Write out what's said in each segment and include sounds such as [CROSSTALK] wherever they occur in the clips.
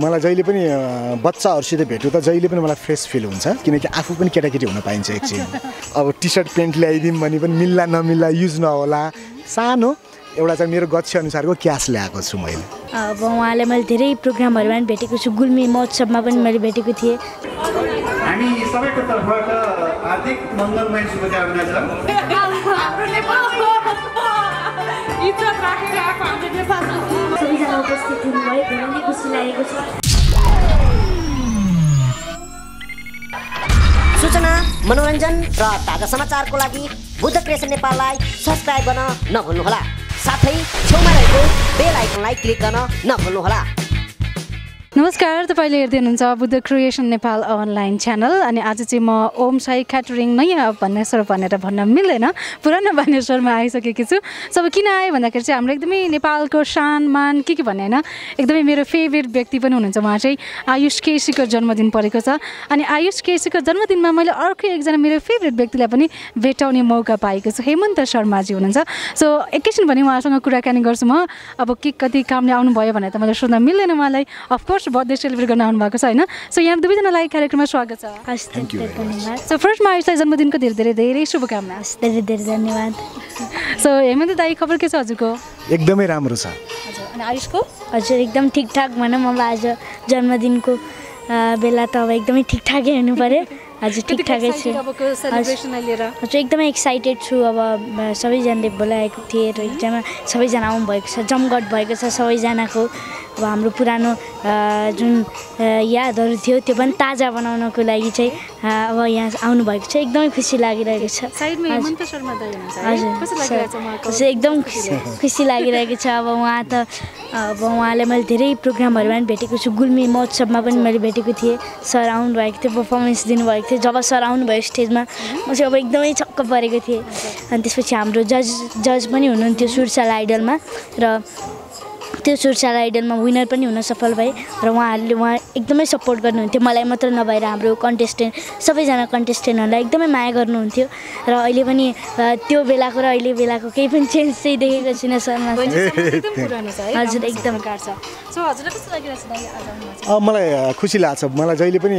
मलाई जहिले पनि बच्चाहरूसित भेट्यो त जहिले पनि मलाई फ्रेस फिल हुन्छ किनकि आफू पनि केटाकेटी हुन पाइन्छ एकछिन। अब टी सर्ट पेन्ट ल्याइदिउँ भने पनि मिल्ला नमिल्ला युज नहोला। सानो एउटा चाहिँ मेरो गच्छे अनुसारको क्यास ल्याएको छु मैले। अब उहाँलाई मैले धेरै प्रोग्रामहरूमा पनि भेटेको छु। गुल्मी महोत्सवमा पनि मैले भेटेको थिएँ। हामी सबैको तर्फबाट हार्दिक मङ्गलमय शुभकामना छ। [LAUGHS] सबैजना उपस्थित हुनुभयो। धेरै नै खुसी लागेको छ। सूचना मनोरञ्जन र ताजा समाचारको लागि बुद्ध क्रिएसन नेपाललाई सब्सक्राइब गर्न नभुल्नुहोला। साथै छेउमा रहेको बेल आइकनलाई क्लिक गर्न नभुल्नुहोला। नमस्कार तपाईँले हेर्दै हुनुहुन्छ Buddha creation Nepal online channel. अनि आज चाहिँ म ओम साई क्याटरिङ नयाँ भन्नेश्वर भनेर भन्न मिल्दैन। पुरानो भन्नेश्वरमा आइसकेकी छु। सो अब किन आएँ भन्दाखेरि चाहिँ हाम्रो एकदमै नेपालको शान मान के के भन्ने होइन? एकदमै मेरो फेभरेट व्यक्ति पनि हुनुहुन्छ उहाँ चाहिँ आयुष केसीको जन्मदिन परेको छ। अनि आयुष केसीको जन्मदिनमा मैले अर्कै एकजना मेरो फेभरेट व्यक्तिलाई पनि भेटाउने मौका पाएको छु। हेमन्त शर्माजी हुनुहुन्छ। सो एकैछिन भने उहाँसँग कुराकानी गर्छु म। अब के कति कामले आउनुभयो भनेर त मैले सोध्न मिल्दैन उहाँलाई। अफकोर्स बर्थडे सेलिब्रेट गर्न आउनुभएको छ होइन? सो यहाँ दुवैजनालाई कार्यक्रममा स्वागत छ। हस्. धन्यवाद। सो फर्स्टमा आयुषलाई जन्मदिनको धेरै धेरै धेरै शुभकामना। हस् धेरै धेरै धन्यवाद। [LAUGHS] सो हेमन्त दाई खबर के छ हजुरको? एकदमै राम्रो छ। हजुर अनि आयुषको? हजुर एकदम ठिकठाक भनौँ अब आज जन्मदिनको बेला त अब एकदमै ठिकठाकै हुनु पऱ्यो हजुर ठिकठाकै छु। अबको सेलिब्रेसनलाई लिएर हजुर एकदमै एक्साइटेड छु। अब सबैजनाले बोलाएको थिएँ र एकदमै सबैजना आउनुभएको छ जमघट भएको छ सबैजनाको। अब हाम्रो पुरानो जुन यादहरू थियो त्यो पनि ताजा बनाउनको लागि चाहिँ अब यहाँ आउनुभएको छ। एकदमै खुसी लागिरहेको छ। हजुर। एकदम खुसी खुसी लागिरहेको छ। अब उहाँ त अब उहाँलाई मैले धेरै प्रोग्रामहरूमा पनि भेटेको छु। गुल्मी महोत्सवमा पनि मैले भेटेको थिएँ। सर आउनुभएको थियो पर्फर्मेन्स दिनुभएको थियो। जब सर आउनुभयो स्टेजमा म चाहिँ अब एकदमै छक्क परेको थिएँ। अनि त्यसपछि हाम्रो जज जज पनि हुनुहुन्थ्यो सुरसाल आइडलमा। र त्यो सुरसाल आइडलमा विनर पनि हुन सफल भए र उहाँहरूले उहाँ एकदमै सपोर्ट गर्नुहुन्थ्यो। मलाई मात्र नभएर हाम्रो कन्टेस्टेन्ट सबैजना कन्टेस्टेन्टहरूलाई एकदमै माया गर्नुहुन्थ्यो। र अहिले पनि त्यो बेलाको र अहिले बेलाको केही पनि चेन्ज चाहिँ देखेको छुइनँ है। हजुर, एकदम। प्रकार छ। सो हजुरलाई कस्तो लागिरहेको छ मलाई खुसी लाग्छ। मलाई जहिले पनि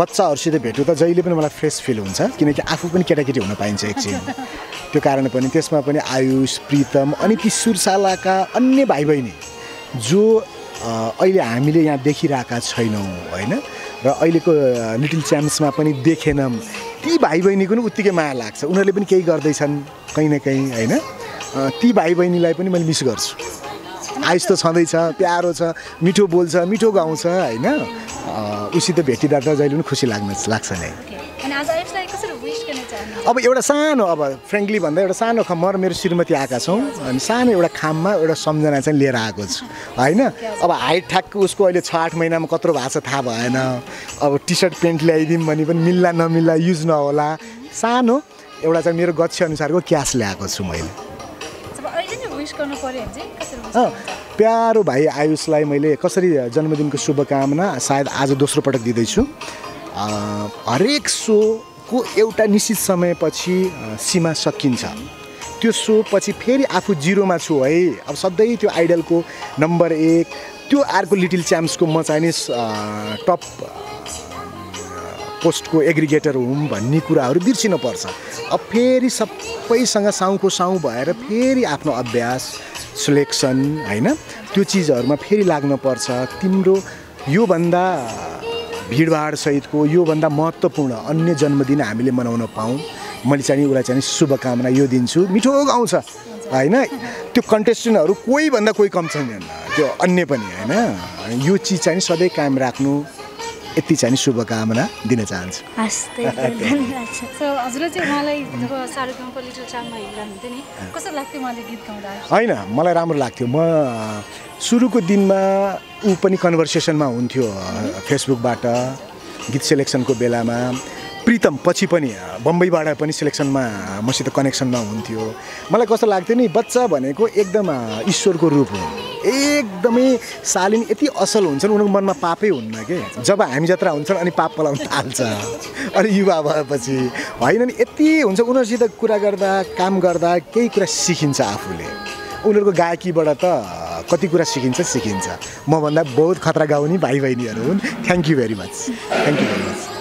बच्चाहरूसित भेट्यो त जहिले पनि मलाई फ्रेस फिल हुन्छ। किनकि आफू पनि केटाकेटी हुन पाइन्छ एकछिन। [LAUGHS] त्यो कारण पनि त्यसमा पनि आयुष प्रितम अनि ती सुरसालाका अन्य भाइ बहिनी जो अहिले हामीले यहाँ देखिरहेका छैनौँ होइन? र अहिलेको लिटिल च्याम्प्समा पनि देखेनौँ ती भाइ बहिनीको पनि उत्तिकै माया लाग्छ। उनीहरूले पनि केही गर्दैछन् कहीँ न कहीँ होइन? ती भाइ बहिनीलाई पनि मैले मिस गर्छु। आयुष त छँदैछ प्यारो छ मिठो बोल्छ मिठो गाउँछ होइन? उसित भेटिँदा त जहिले पनि खुसी लाग्न लाग्छ नै। अब एउटा सानो अब फ्रेङ्कली भन्दा एउटा सानो खाम म र मेरो श्रीमती आएका छौँ अनि सानो एउटा खाममा एउटा सम्झना चाहिँ लिएर आएको छु होइन? अब हाइट ठ्याक्क उसको अहिले छ आठ महिनामा कत्रो भएको छ थाहा भएन। अब टी सर्ट पेन्ट ल्याइदिउँ भने पनि मिल्ला नमिल्ला युज नहोला। सानो एउटा चाहिँ मेरो गच्छे अनुसारको क्यास ल्याएको छु मैले। प्यारो भाइ आयुषलाई मैले कसरी जन्मदिनको शुभकामना सायद आज दोस्रो पटक दिँदैछु। हरेक सोको एउटा निश्चित समयपछि सीमा सकिन्छ। त्यो सो पछि फेरि आफू जिरोमा छु है। अब सधैँ त्यो आइडलको नम्बर एक त्यो अर्को लिटिल च्याम्प्सको म चाहिँ नि अँ, टप पोस्टको एग्रिगेटर हुँ भन्ने कुराहरू बिर्सिनुपर्छ अब फेरि सबैसँग साउको साउ भएर फेरि आफ्नो अभ्यास सिलेक्सन होइन? त्यो चिजहरूमा फेरि लाग्नुपर्छ। तिम्रो योभन्दा भिडभाडसहितको योभन्दा महत्त्वपूर्ण अन्य जन्मदिन हामीले मनाउन पाऊँ। मैले चाहिँ उसलाई चाहिँ शुभकामना यो दिन्छु। मिठो गाउँछ होइन? त्यो कन्टेस्टेन्टहरू कोही भन्दा कोही कम छैनन् त्यो अन्य पनि होइन? यो चिज चाहिँ सधैँ कायम राख्नु। यति चाहिँ नि शुभकामना दिन चाहन्छु। [LAUGHS] होइन मलाई राम्रो लाग्थ्यो। म सुरुको दिनमा ऊ पनि कन्भर्सेसनमा हुन्थ्यो फेसबुकबाट गीत सेलेक्सनको बेलामा। प्रितम पछि पनि बम्बईबाट पनि सेलेक्सनमा मसित कनेक्सनमा हुन्थ्यो मलाई कस्तो लाग्थ्यो नि बच्चा भनेको एकदम ईश्वरको रूप हो। एकदमै शालीन यति असल हुन्छन् उनीहरूको मनमा पापै हुन्न के? जब हामी जत्रा हुन्छन् अनि पाप पलाउन थाल्छ। अनि युवा भएपछि। होइन नि यति हुन्छ उनीहरूसित कुरा गर्दा काम गर्दा केही कुरा सिकिन्छ आफूले। उनीहरूको गायकीबाट त कति कुरा सिकिन्छ सिकिन्छ मभन्दा बहुत खतरा गाउने भाइ बहिनीहरू हुन्। Thank you very much thank you very much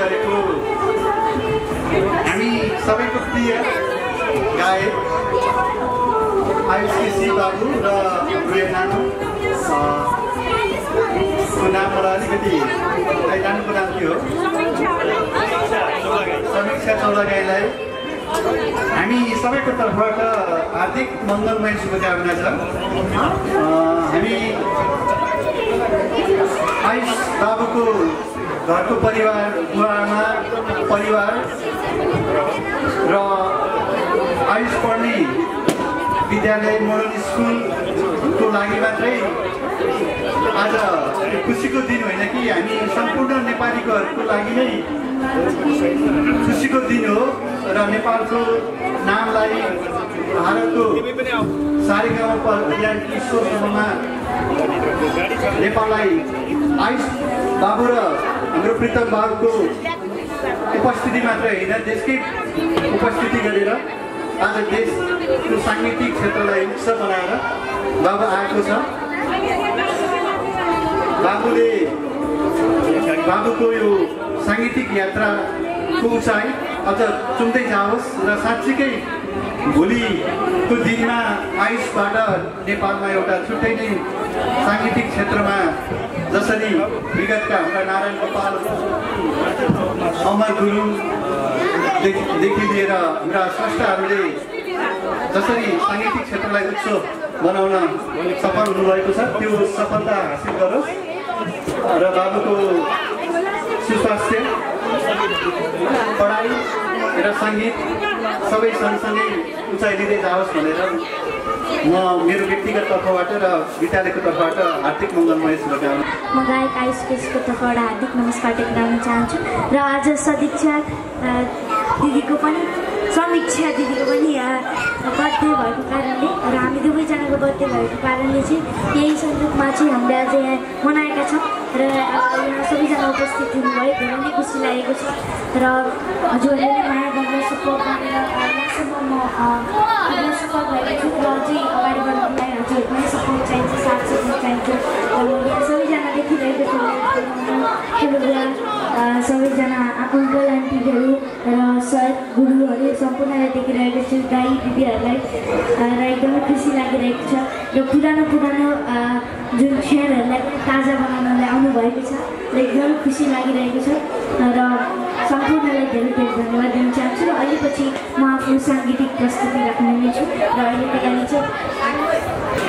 गरेको हामी सबैको प्रिय गायक आयुष बाबु र नानो को नाम मलाई अलिकति नानीको नाम के हो? समीक्षा चौलागाईलाई हामी सबैको तर्फबाट हार्दिक मङ्गलमय शुभकामना छ। हामी आयुष बाबुको घरको परिवार बुवाआमा परिवार र आयुष पढ्ने विद्यालय मोडल स्कुलको लागि मात्रै आज खुसीको दिन होइन कि हामी सम्पूर्ण नेपालीकोहरूको लागि नै खुसीको दिन हो र नेपालको नामलाई भारतको सारेगामा विश्वसम्ममा नेपाललाई आयुष बाबु र हाम्रो प्रितम बाबुको उपस्थिति मात्र होइन देशकै उपस्थिति गरेर आज देशको साङ्गीतिक क्षेत्रलाई उच्च बनाएर बाबु आएको छ। बाबुले बाबुको यो साङ्गीतिक यात्राको उचाइ अझ चुम्दै जाओस् र साँच्चीकै भोलिको दिनमा आयुषबाट नेपालमा एउटा छुट्टै नै साङ्गीतिक क्षेत्रमा विगतका हाम्रा नारायण गोपाल अमर गुरुङदेखि लिएर हाम्रा स्रष्टाहरूले जसरी साङ्गीतिक क्षेत्रलाई उच्च बनाउन सफल हुनुभएको छ त्यो सफलता हासिल गरोस्। र बाबुको सुस्वास्थ्य पढाइ र सङ्गीत सबै सँगसँगै उचाइ लिँदै जाओस् भनेर म मेरो व्यक्तिगत तर्फबाट र विद्यालयको तर्फबाट हार्दिक मङ्गलमय शुभकामना। म गायक आयुष केसीको तर्फबाट हार्दिक नमस्कार टेक्न चाहन्छु र आज सदीक्षा दिदीको पनि समीक्षा दिदीको पनि बर्थडे भएको कारणले र हामी दुवैजनाको बर्थडे भएको कारणले चाहिँ यही सन्दर्भमा चाहिँ हामीले आज यहाँ मनाएका छौँ र यहाँ सबैजना उपस्थित हुनुभयो धेरै नै खुसी लागेको छ। र हजुरहरूले माया गरेर सपोर्ट गरेर म अ, पुग्न सफल भएको छु र अझै अगाडि बढ्नको लागि हजुरहरूको नै सपोर्ट चाहिन्छ साथ सपोर्ट चाहिन्छ र यहाँ सबैजना देखिरहेको छु ठुलो बुवा अ, सबैजना अङ्कल आन्टीहरू र सर गुरुहरू सम्पूर्णलाई देखिरहेको छु दाई दिदीहरूलाई र एकदमै खुसी लागिरहेको छ र पुरानो पुरानो जुन क्षणहरूलाई ताजा बनाउनलाई आउनुभएको छ र एकदमै खुसी लागिरहेको छ र सम्पूर्णलाई धेरै धेरै धन्यवाद दिन चाहन्छु र अहिले पछि म आफ्नो साङ्गीतिक प्रस्तुति राख्नु नै छु र अहिलेको लागि चाहिँ